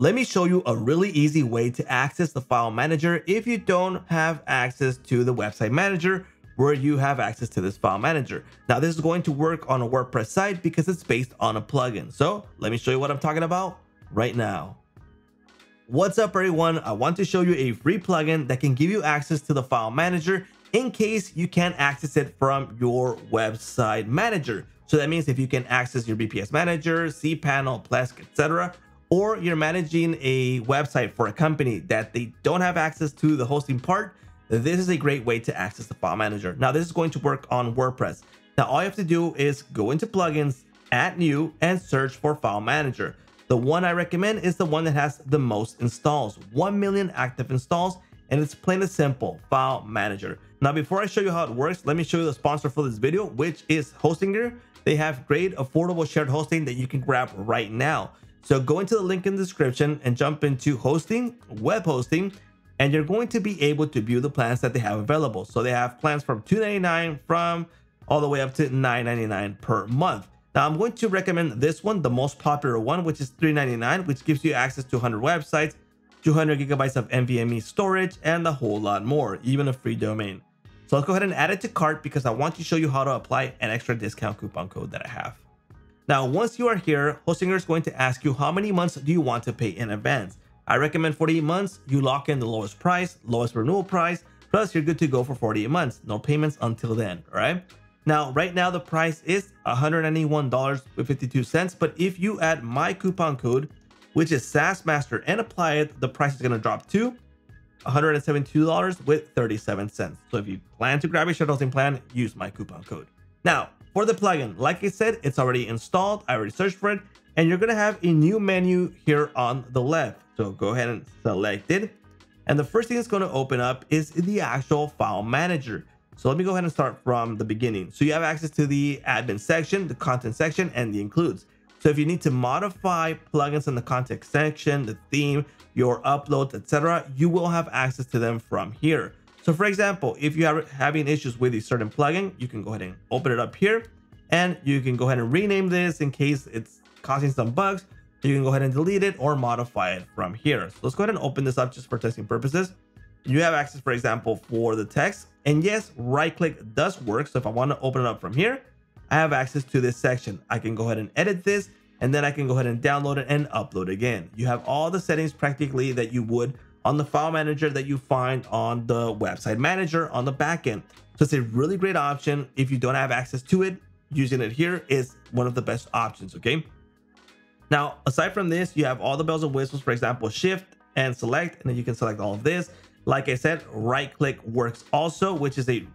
let me show you a really easy way to access the file manager if you don't have access to the website manager where you have access to this file manager. Now this is going to work on a WordPress site because it's based on a plugin. So let me show you what I'm talking about right now. What's up everyone? I want to show you a free plugin that can give you access to the file manager in case you can't access it from your website manager. So that means if you can access your BPS manager, cPanel, Plesk, etc., or you're managing a website for a company that they don't have access to the hosting part, this is a great way to access the file manager. Now, this is going to work on WordPress. Now, all you have to do is go into plugins, add new, and search for file manager. The one I recommend is the one that has the most installs, 1 million active installs, and it's plain and simple, file manager. Now, before I show you how it works, let me show you the sponsor for this video, which is Hostinger. They have great affordable shared hosting that you can grab right now. So go into the link in the description and jump into hosting, web hosting, and you're going to be able to view the plans that they have available. So they have plans from $2.99 from all the way up to $9.99 per month. Now I'm going to recommend this one, the most popular one, which is $3.99, which gives you access to 100 websites, 200 gigabytes of NVMe storage, and a whole lot more, even a free domain. So let's go ahead and add it to cart because I want to show you how to apply an extra discount coupon code that I have. Now, once you are here, Hostinger is going to ask you how many months do you want to pay in advance. I recommend 48 months. You lock in the lowest price, lowest renewal price, plus you're good to go for 48 months. No payments until then, all right? Now, right now the price is $191.52, but if you add my coupon code, which is SaaS Master, and apply it, the price is going to drop to $172 with 37 cents. So if you plan to grab a hosting plan, use my coupon code. Now, for the plugin, like I said, it's already installed. I already searched for it, and you're going to have a new menu here on the left. So go ahead and select it. And the first thing that's going to open up is the actual file manager. So let me go ahead and start from the beginning. So you have access to the admin section, the content section, and the includes. So if you need to modify plugins in the content section, the theme, your uploads, etc., you will have access to them from here. So for example, if you are having issues with a certain plugin, you can go ahead and open it up here and you can go ahead and rename this in case it's causing some bugs. You can go ahead and delete it or modify it from here. So let's go ahead and open this up just for testing purposes. You have access, for example, for the text. And yes, right click does work. So if I want to open it up from here, I have access to this section. I can go ahead and edit this and then I can go ahead and download it and upload again. You have all the settings practically that you would on the file manager that you find on the website manager on the backend. So it's a really great option. If you don't have access to it, using it here is one of the best options, okay? Now, aside from this, you have all the bells and whistles, for example, shift and select, and then you can select all of this. Like I said, right click works also, which is a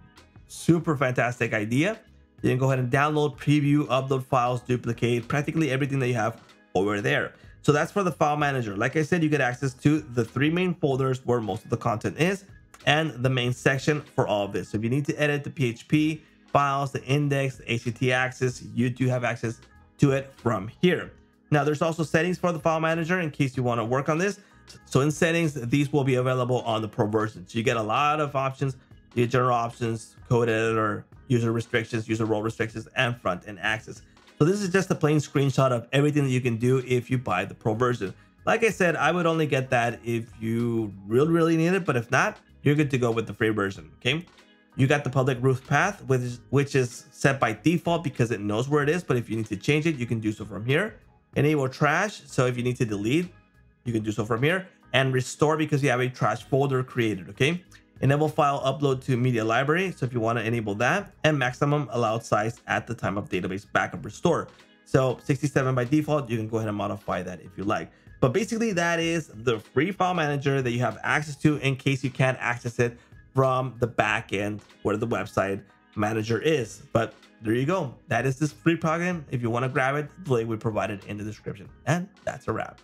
super fantastic idea. You can go ahead and download, preview, upload files, duplicate, practically everything that you have over there. So that's for the file manager. Like I said, you get access to the three main folders where most of the content is and the main section for all of this. So if you need to edit the PHP files, the index, the htaccess, you do have access to it from here. Now there's also settings for the file manager in case you want to work on this. So in settings, these will be available on the pro version. So you get a lot of options, the general options, code editor, user restrictions, user role restrictions, and front end access. So this is just a plain screenshot of everything that you can do if you buy the pro version. Like I said, I would only get that if you really, really need it. But if not, you're good to go with the free version, okay? You got the public root path, which is, which is set by default because it knows where it is. But if you need to change it, you can do so from here. Enable trash. So if you need to delete, you can do so from here. And restore because you have a trash folder created, okay? Enable file upload to media library. So if you want to enable that and maximum allowed size at the time of database backup restore. So 67 by default, you can go ahead and modify that if you like. But basically that is the free file manager that you have access to in case you can't access it from the backend where the website manager is. But there you go. That is this free plugin. If you want to grab it, the link we provided in the description. And that's a wrap.